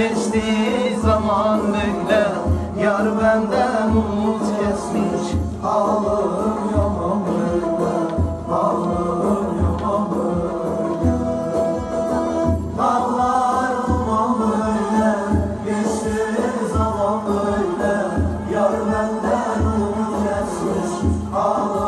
geçti zaman böyle. Yar benden umut kesmiş Ağlarım yaman böyle. Ağlarım yaman böyle. Ağlar yaman böyle Geçti zaman böyle Yar benden umut kesmiş Ağlarım